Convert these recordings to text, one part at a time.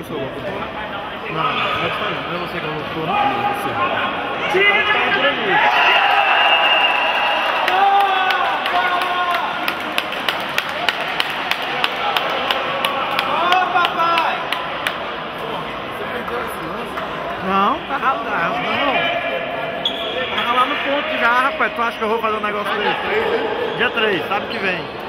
É professor locutor? Não, não diferente. Não é você que é o locutor, não? Tá lá no ponto já, rapaz. Tu acha que eu vou fazer um negócio desse? Dia 3, sabe que vem.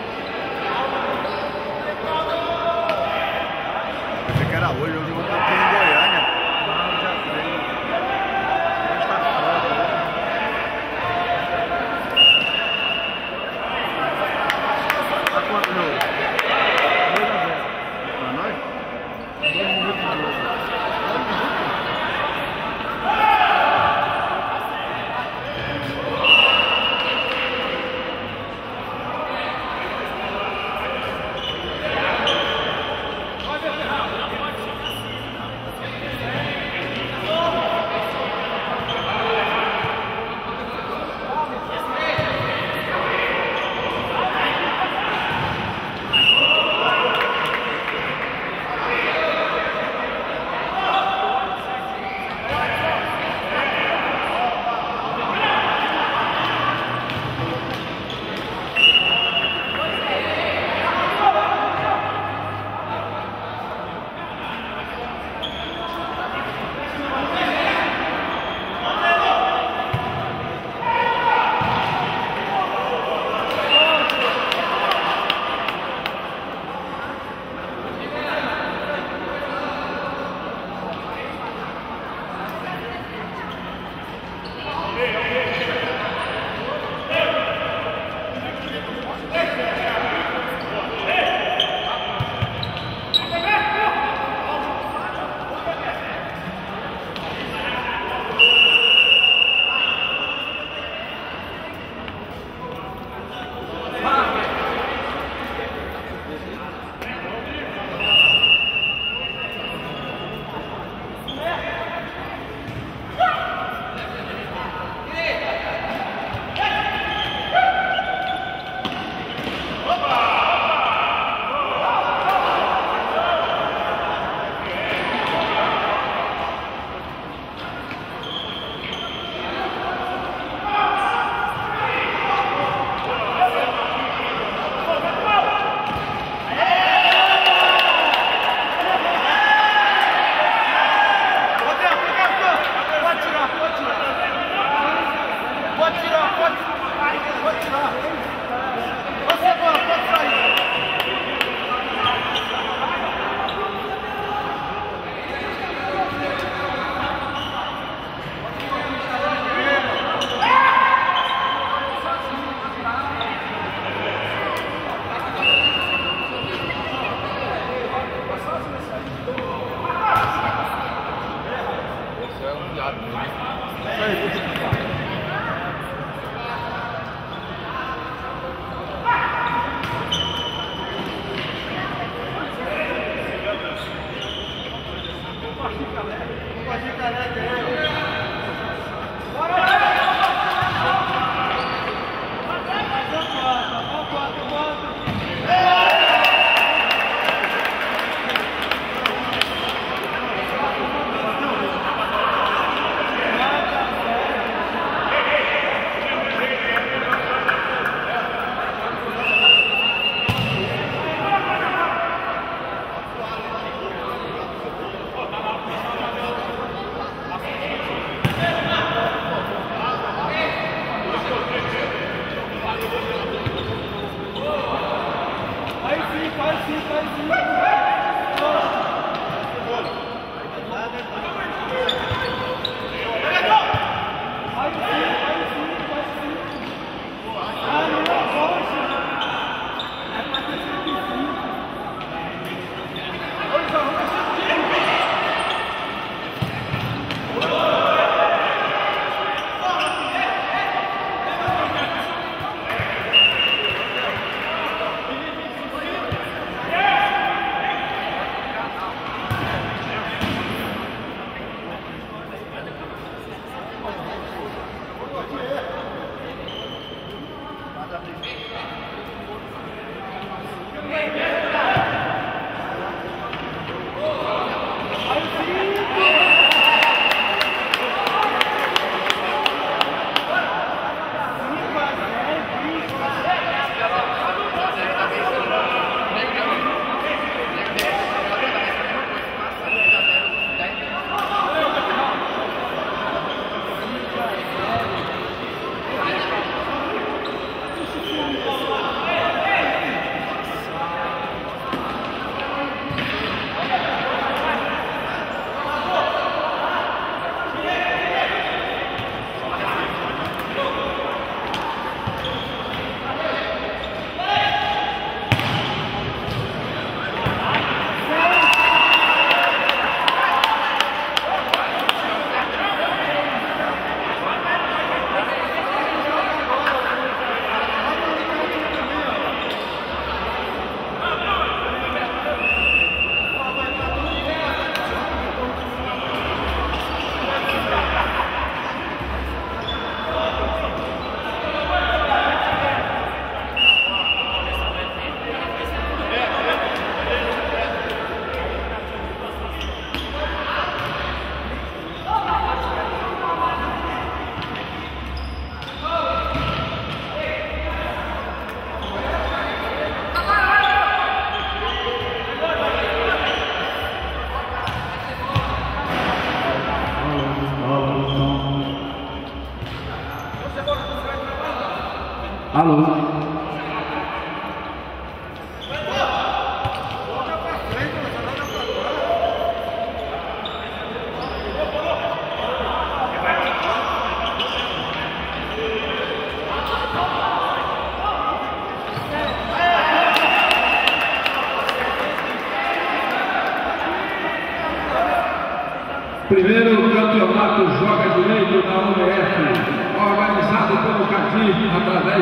Pode ir careca aí, ó.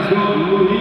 Do Luiz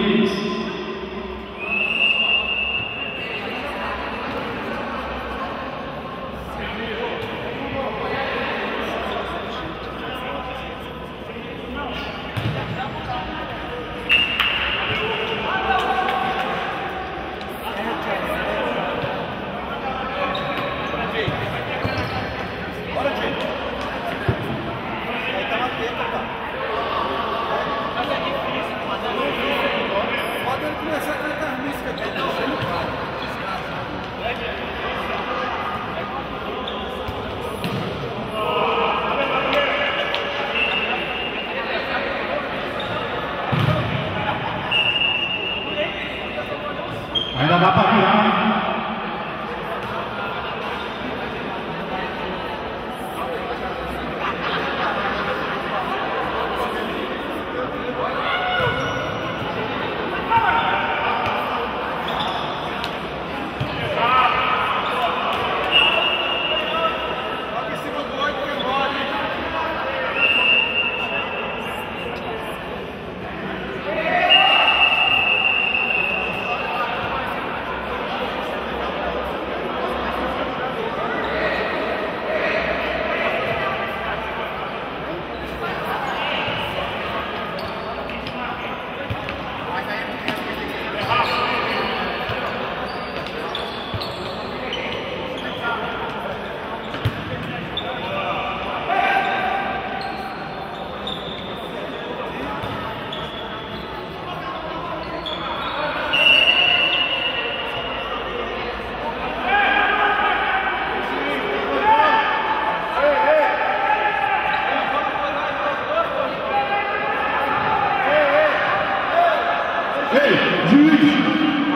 Jude,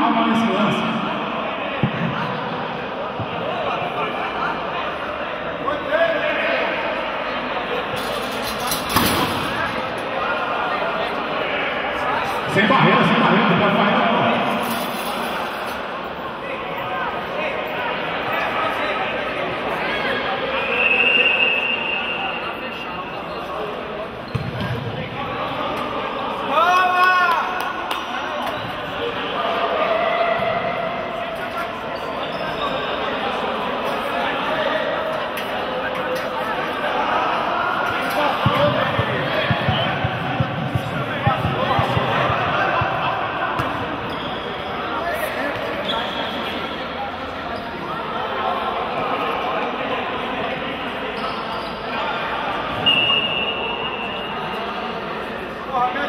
Alvarez Ó, meu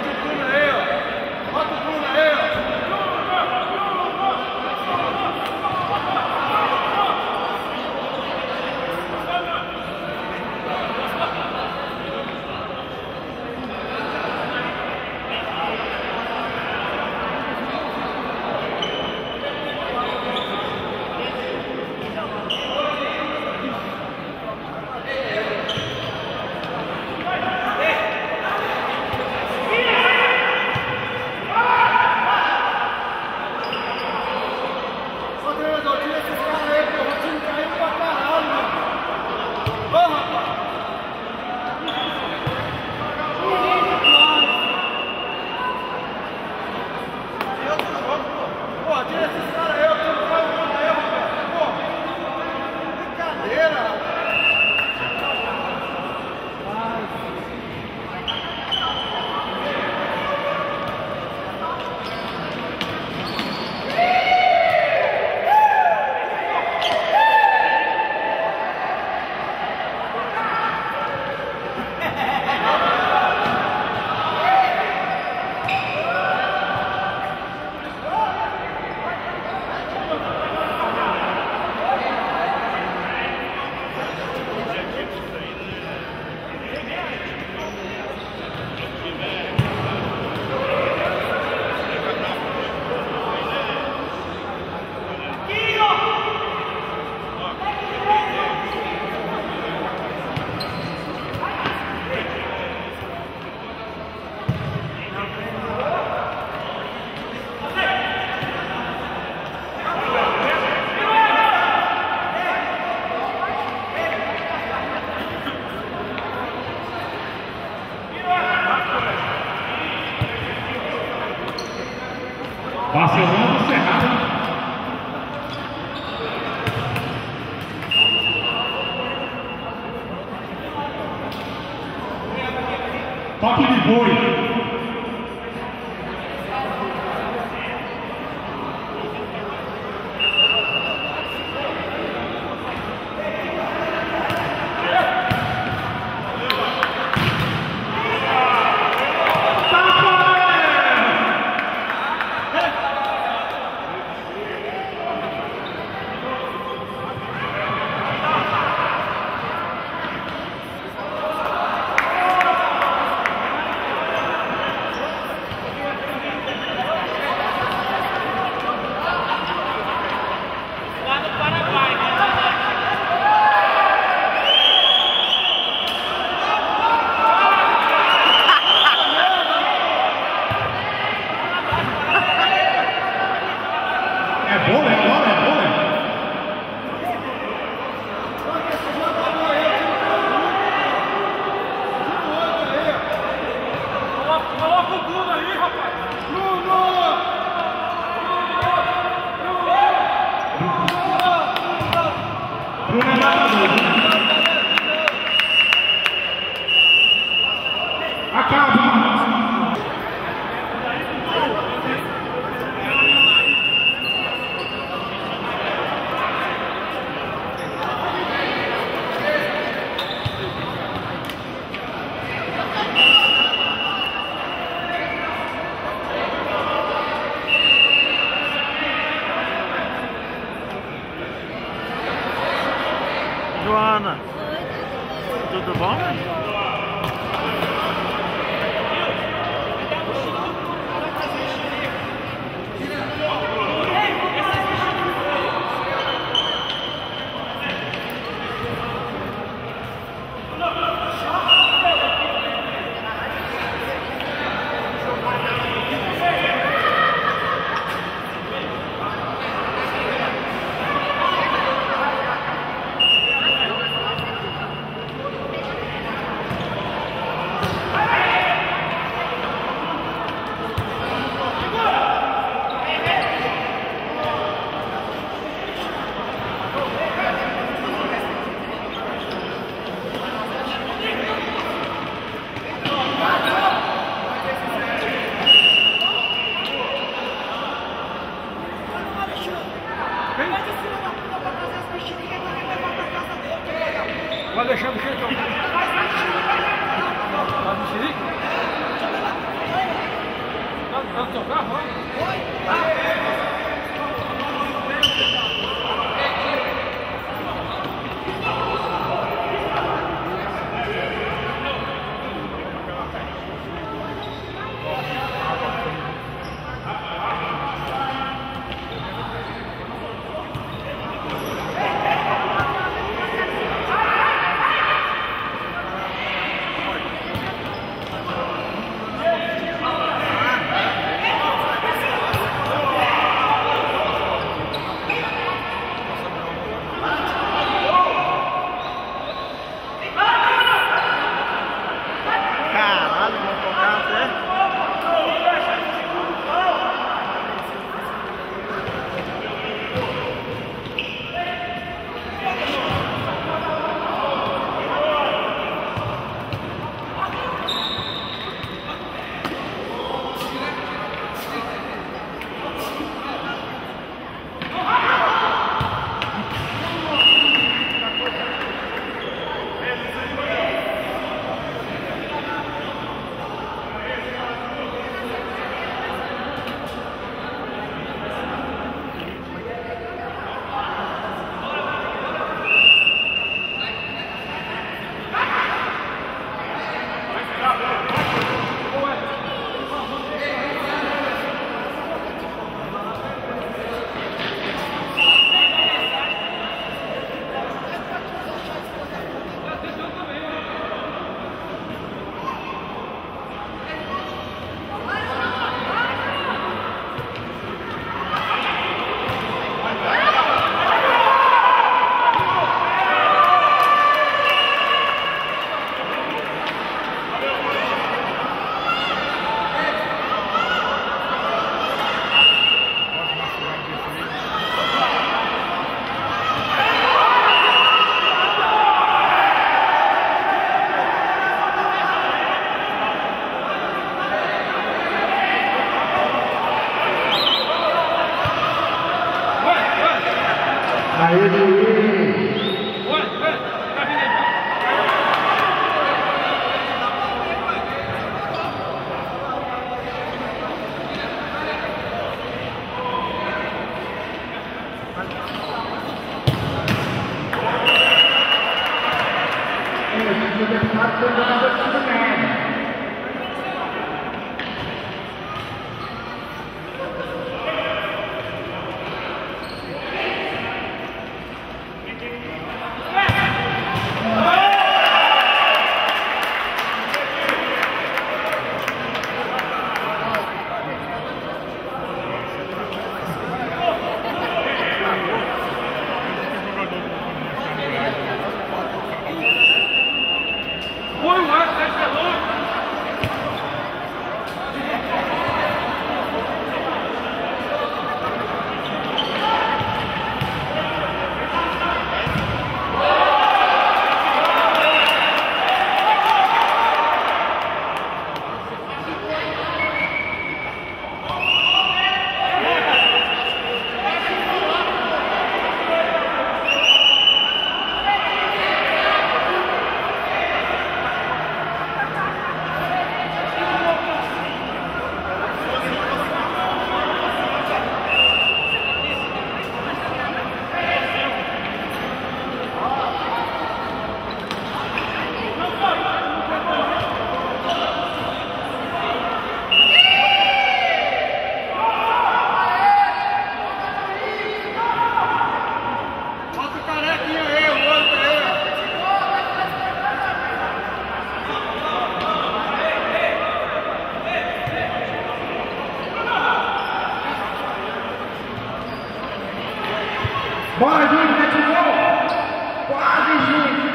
Bora, Júnior. Quase, Júnior.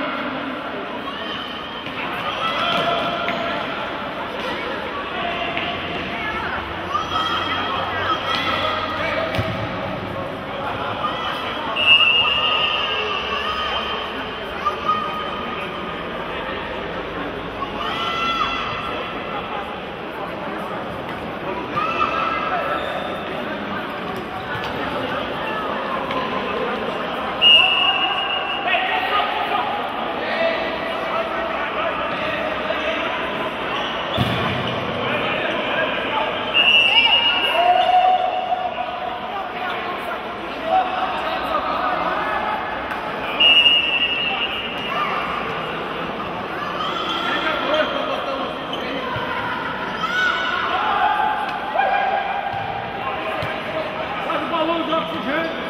Alô, Dr. Gente!